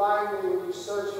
Find when you search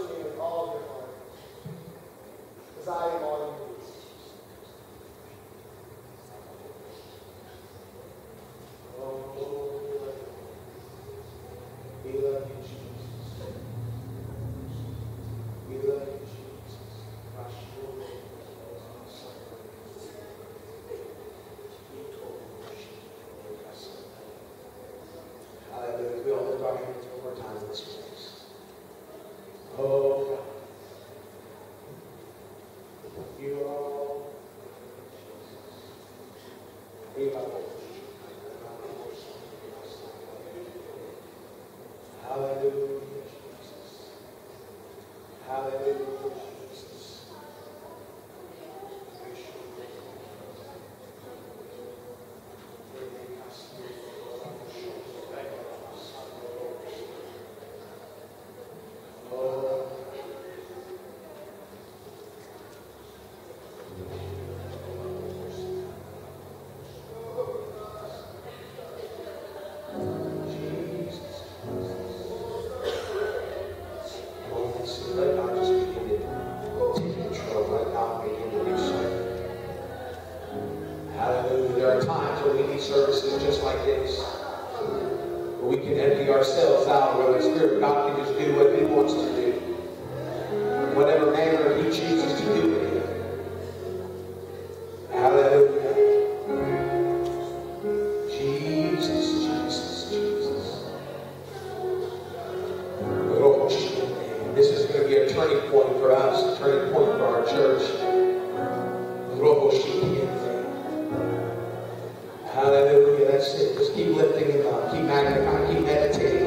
Just keep lifting him up. Keep magnifying. Keep meditating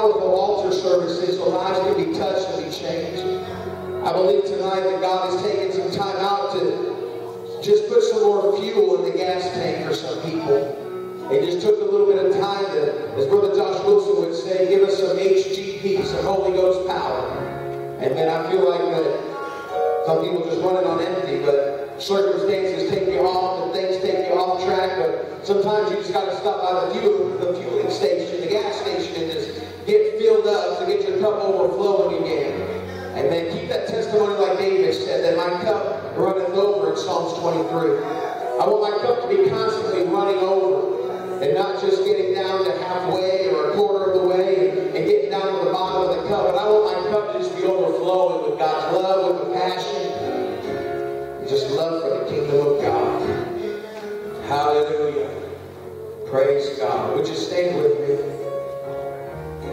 powerful altar services so lives can be touched and be changed. I believe tonight that God is taking some time out to just put some more fuel in the gas tank for some people. It just took a little bit of time to, as Brother Josh Wilson would say, give us some HGP, some Holy Ghost power. And then I feel like that some people just run it on empty, but circumstances take you off and things take you off track. But sometimes you just got to stop by the, fuel, the fueling station, the gas station, and just get filled up to get your cup overflowing again. And then keep that testimony like David said, that my cup runneth over in Psalms 23. I want my cup to be constantly running over and not just getting down to halfway or a quarter of the way and, getting down to the bottom of the cup, but I want my cup to just be overflowing with God's love, with the passion, and just love for the kingdom of God. Hallelujah. Praise God. Would you stay with me?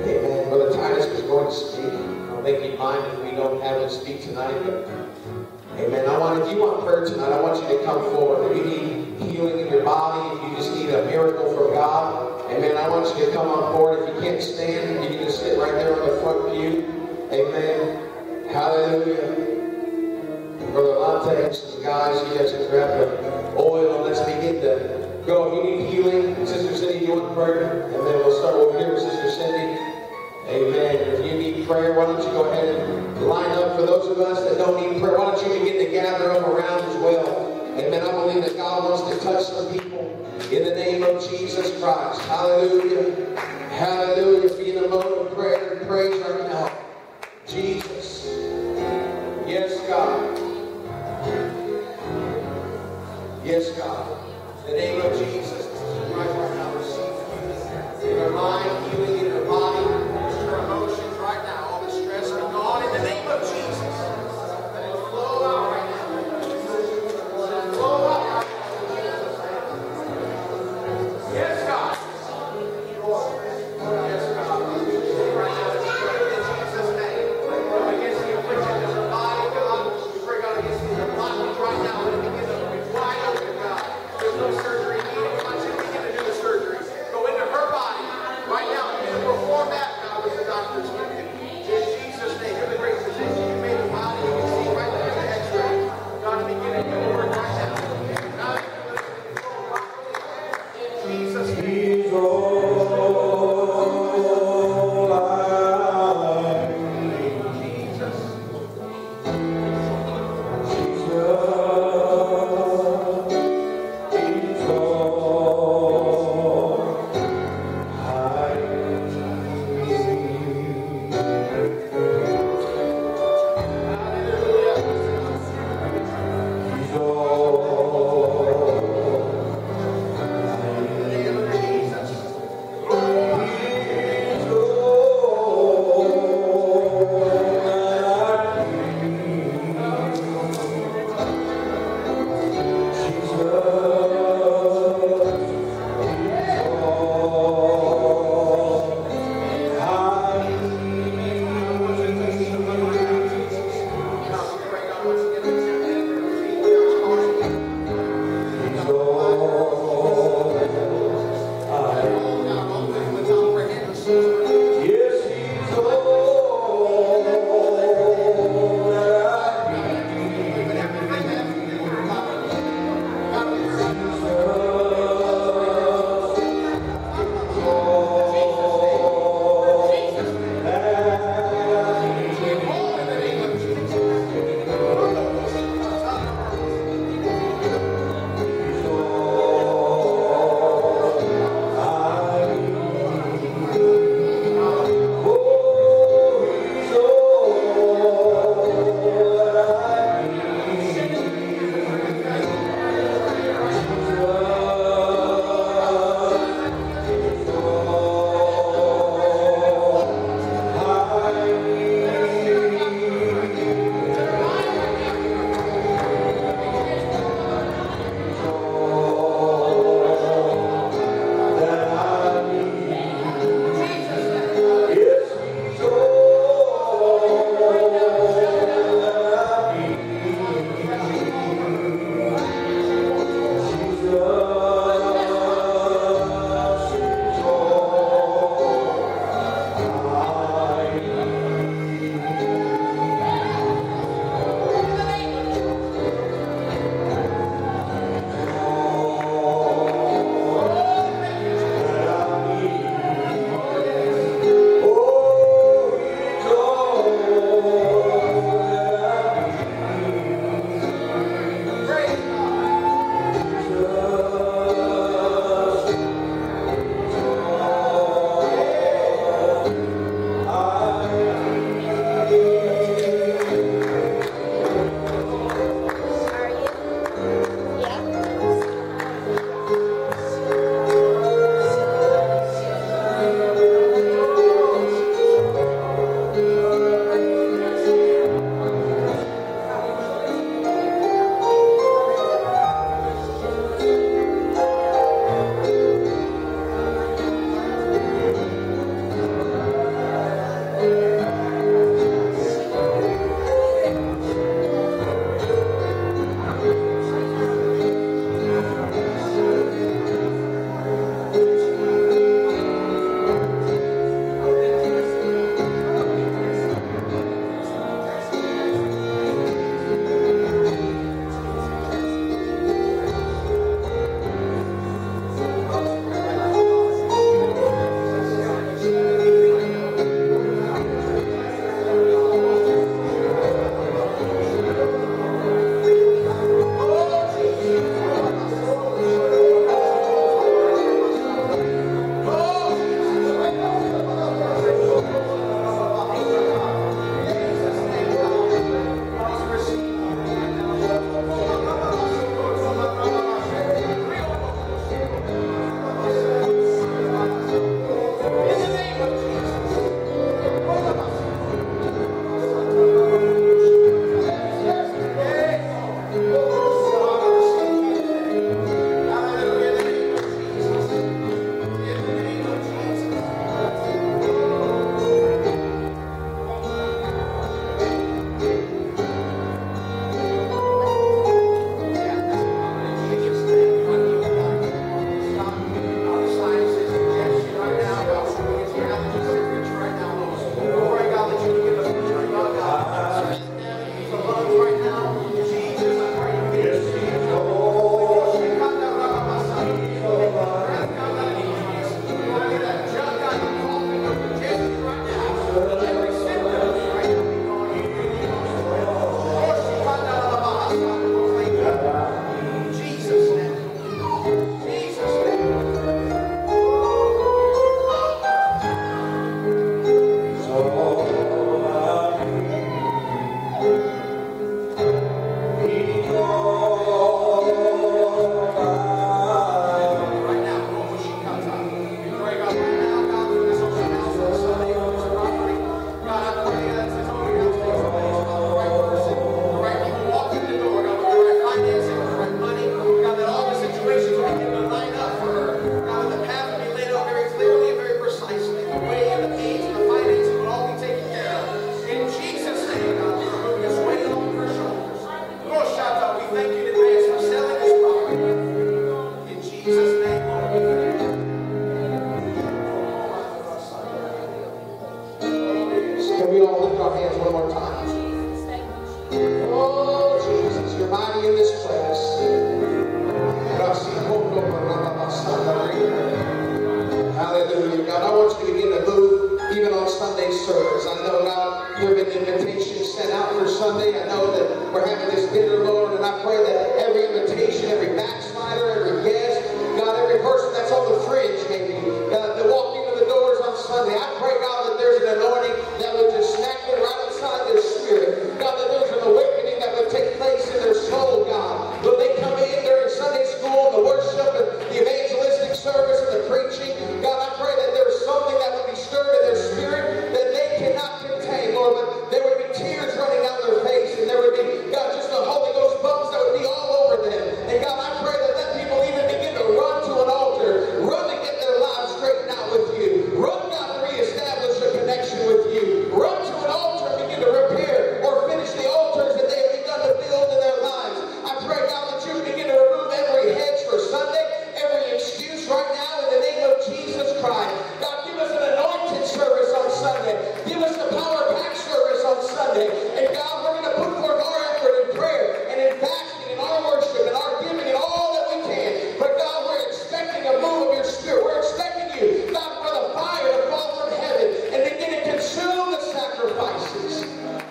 Amen. Brother Titus is going to speak. I don't think he'd mind if we don't have him speak tonight, but Amen. I want, if you want prayer tonight, I want you to come forward. If you need healing in your body, if you just need a miracle from God, Amen. I want you to come on board. If you can't stand, you can just sit right there on the front pew. Amen. Hallelujah. Brother Lante and some guys, you guys can grab the oil let's begin to go. You need healing, Sister Cindy, you want prayer? And then we'll start over here with Sister Cindy. Amen. If you need prayer, why don't you go ahead and line up. For those of us that don't need prayer, why don't you begin to gather up around as well. Amen. I believe that God wants to touch some people in the name of Jesus Christ. Hallelujah. Hallelujah.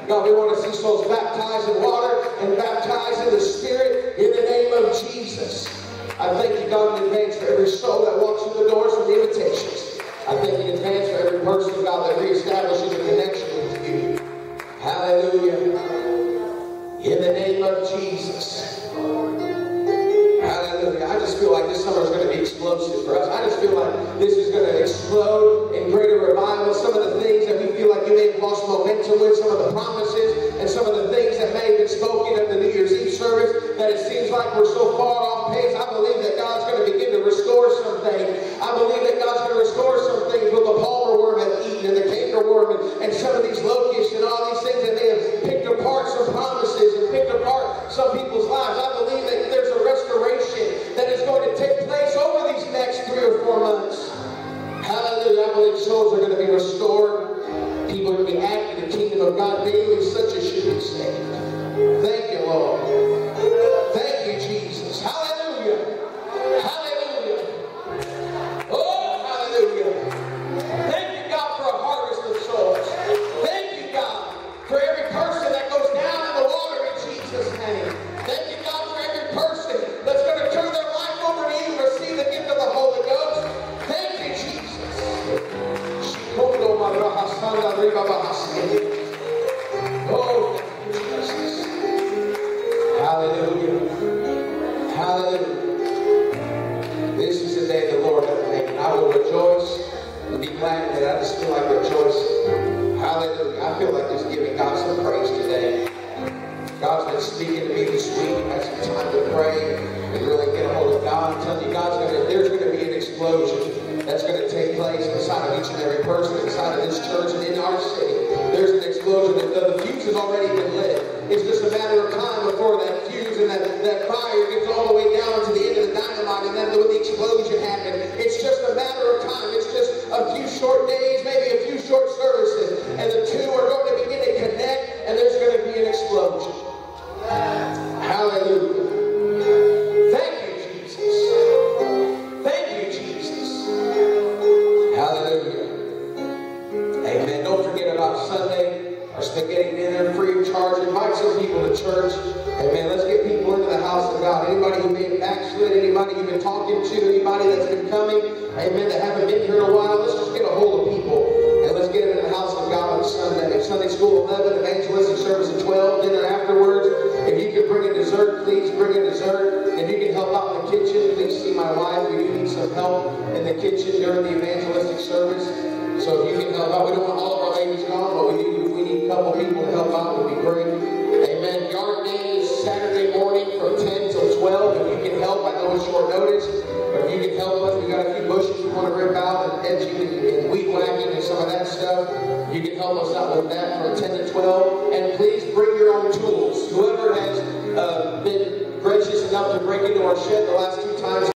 God, we want to see souls baptized in water and baptized in the Spirit in the name of Jesus. I thank you, God, in advance for every soul that walks through the doors and the invitations. I thank you in advance for every person, God, that reestablishes a connection with you. Hallelujah. In the name of Jesus. Hallelujah. I just feel like this summer is going to be explosive for us. I just feel like this is going to explode in greater revival. Some of the things that we feel like you may have lost momentum with, some of the and some of the things that may have been spoken at the New Year's Eve service that it seems like we're so glad that I just feel like a. Hallelujah. I feel like just giving God some praise today. God's been speaking to me this week. I've had some time to pray and really get a hold of God. I'm telling you, God's gonna, there's going to be an explosion that's going to take place inside of each and every person, inside of this church, and in our city. There's an explosion that the fuse has already been lit. It's just a matter of time before that fuse and that, that fire gets all the way down to the end of the dynamite, and then when the explosion happens, it's just